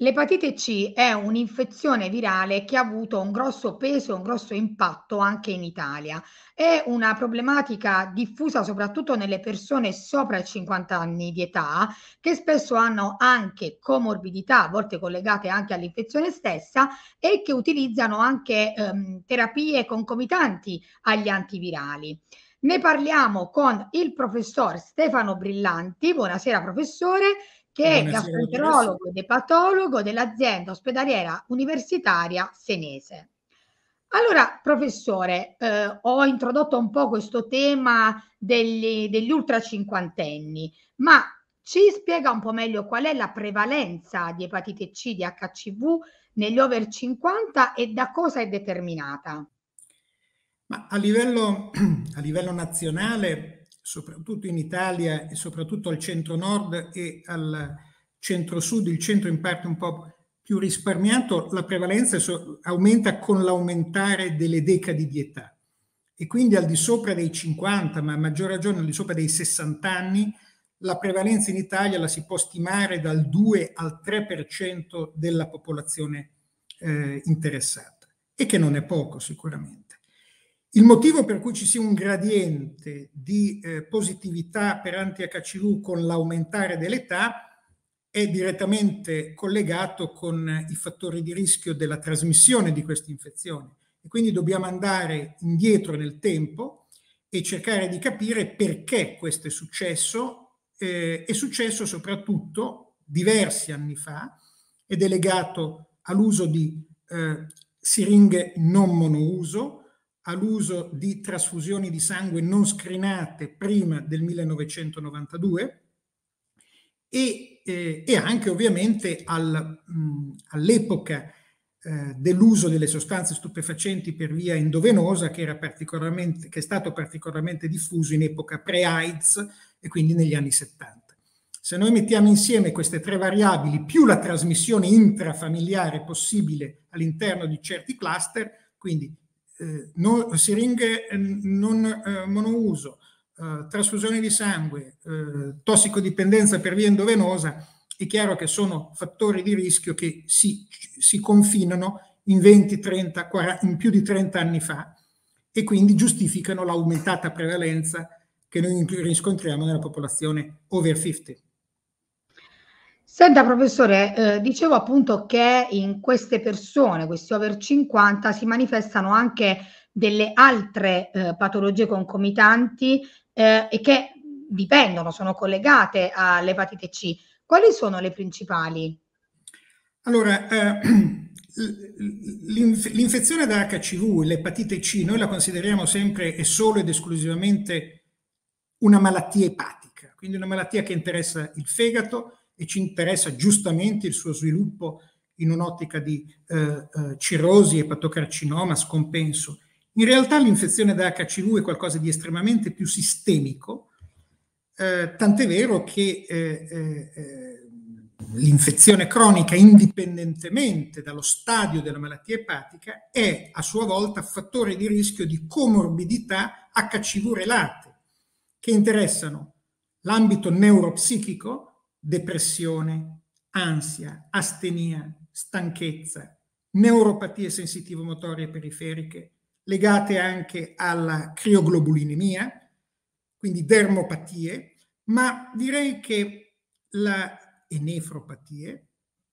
L'epatite C è un'infezione virale che ha avuto un grosso peso e un grosso impatto anche in Italia. È una problematica diffusa soprattutto nelle persone sopra i 50 anni di età, che spesso hanno anche comorbidità, a volte collegate anche all'infezione stessa, e che utilizzano anche ehm, terapie concomitanti agli antivirali. Ne parliamo con il professor Stefano Brillanti. Buonasera professore che è gastroenterologo ed epatologo dell'azienda ospedaliera universitaria senese. Allora, professore, eh, ho introdotto un po' questo tema degli, degli ultra cinquantenni, ma ci spiega un po' meglio qual è la prevalenza di epatite C di HCV negli over 50 e da cosa è determinata? Ma a livello, a livello nazionale soprattutto in Italia e soprattutto al centro-nord e al centro-sud, il centro in parte un po' più risparmiato, la prevalenza aumenta con l'aumentare delle decadi di età. E quindi al di sopra dei 50, ma a maggior ragione al di sopra dei 60 anni, la prevalenza in Italia la si può stimare dal 2 al 3% della popolazione eh, interessata, e che non è poco sicuramente. Il motivo per cui ci sia un gradiente di eh, positività per anti-HCV con l'aumentare dell'età è direttamente collegato con i fattori di rischio della trasmissione di questa infezione e quindi dobbiamo andare indietro nel tempo e cercare di capire perché questo è successo. Eh, è successo soprattutto diversi anni fa ed è legato all'uso di eh, siringhe non monouso, all'uso di trasfusioni di sangue non screenate prima del 1992 e, eh, e anche ovviamente al, mh, all'epoca eh, dell'uso delle sostanze stupefacenti per via endovenosa che, era particolarmente, che è stato particolarmente diffuso in epoca pre-AIDS e quindi negli anni 70. Se noi mettiamo insieme queste tre variabili più la trasmissione intrafamiliare possibile all'interno di certi cluster, quindi eh, no, siringhe eh, non eh, monouso, eh, trasfusione di sangue, tossicodipendenza per via endovenosa, è chiaro che sono fattori di rischio che si, si confinano in 20, 30, 40, in più di 30 anni fa e quindi giustificano l'aumentata prevalenza che noi riscontriamo nella popolazione over 50. Senta professore, eh, dicevo appunto che in queste persone, questi over 50, si manifestano anche delle altre eh, patologie concomitanti eh, e che dipendono, sono collegate all'epatite C. Quali sono le principali? Allora, eh, l'infezione da HCV, l'epatite C, noi la consideriamo sempre e solo ed esclusivamente una malattia epatica, quindi una malattia che interessa il fegato, e ci interessa giustamente il suo sviluppo in un'ottica di eh, eh, cirrosi, epatocarcinoma, scompenso. In realtà l'infezione da HCV è qualcosa di estremamente più sistemico, eh, tant'è vero che eh, eh, l'infezione cronica, indipendentemente dallo stadio della malattia epatica, è a sua volta fattore di rischio di comorbidità HCV relate, che interessano l'ambito neuropsichico, depressione, ansia, astenia, stanchezza, neuropatie sensitivo-motorie periferiche, legate anche alla crioglobulinemia, quindi dermopatie, ma direi che la e nefropatie,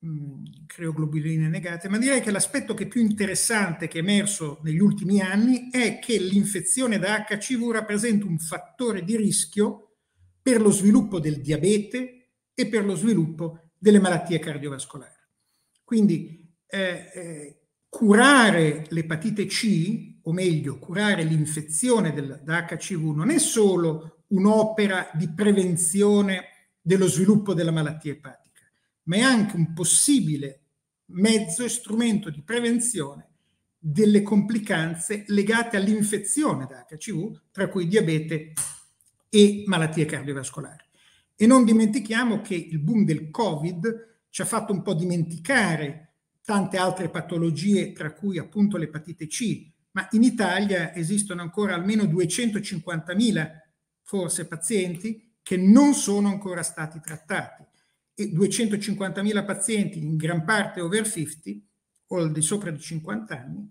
mm, crioglobuline negate, ma direi che l'aspetto che più interessante che è emerso negli ultimi anni è che l'infezione da HCV rappresenta un fattore di rischio per lo sviluppo del diabete, e per lo sviluppo delle malattie cardiovascolari. Quindi eh, eh, curare l'epatite C, o meglio, curare l'infezione del, da HCV, non è solo un'opera di prevenzione dello sviluppo della malattia epatica, ma è anche un possibile mezzo e strumento di prevenzione delle complicanze legate all'infezione da HCV, tra cui diabete e malattie cardiovascolari. E non dimentichiamo che il boom del Covid ci ha fatto un po' dimenticare tante altre patologie, tra cui appunto l'epatite C, ma in Italia esistono ancora almeno 250.000 forse pazienti che non sono ancora stati trattati. E 250.000 pazienti, in gran parte over 50 o al di sopra di 50 anni,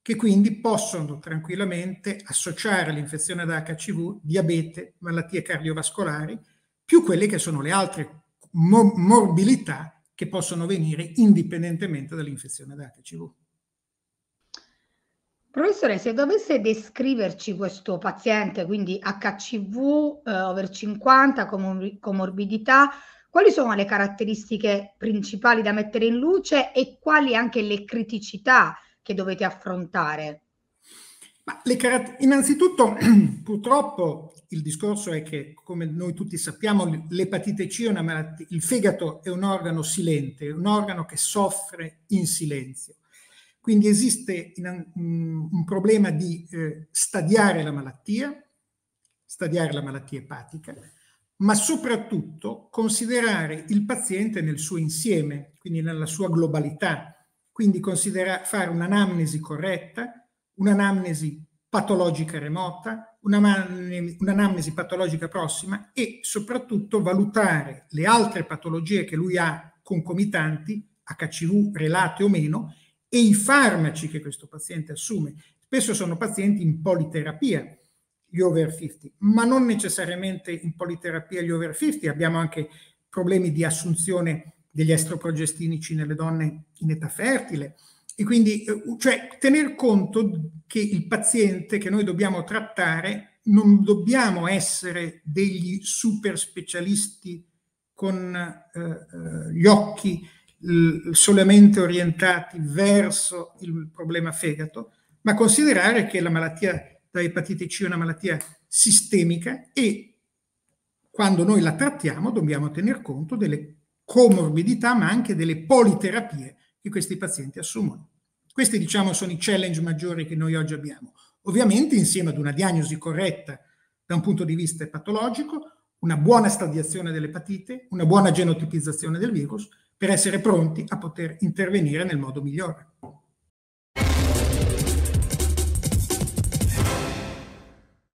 che quindi possono tranquillamente associare l'infezione da HCV, diabete, malattie cardiovascolari, più quelle che sono le altre morbilità che possono venire indipendentemente dall'infezione da HCV. Professore, se dovesse descriverci questo paziente, quindi HCV eh, over 50, comor- comorbidità, quali sono le caratteristiche principali da mettere in luce e quali anche le criticità che dovete affrontare? Caratter- innanzitutto, purtroppo il discorso è che, come noi tutti sappiamo, l'epatite C è una malattia, il fegato è un organo silente, un organo che soffre in silenzio. Quindi esiste un, un problema di eh, stadiare la malattia, stadiare la malattia epatica, ma soprattutto considerare il paziente nel suo insieme, quindi nella sua globalità, quindi fare un'anamnesi corretta, un'anamnesi patologica remota, un'anamnesi patologica prossima e soprattutto valutare le altre patologie che lui ha concomitanti, HCV relate o meno, e i farmaci che questo paziente assume. Spesso sono pazienti in politerapia, gli over 50, ma non necessariamente in politerapia gli over 50, abbiamo anche problemi di assunzione degli estroprogestinici nelle donne in età fertile. E quindi, eh, cioè, tener conto che il paziente che noi dobbiamo trattare non dobbiamo essere degli super specialisti con eh, eh gli occhi solamente orientati verso il problema fegato, ma considerare che la malattia da epatite C è una malattia sistemica e quando noi la trattiamo dobbiamo tener conto delle comorbidità, ma anche delle politerapie che questi pazienti assumono. Questi, diciamo, sono i challenge maggiori che noi oggi abbiamo. Ovviamente insieme ad una diagnosi corretta da un punto di vista patologico, una buona stadiazione dell'epatite, una buona genotipizzazione del virus per essere pronti a poter intervenire nel modo migliore.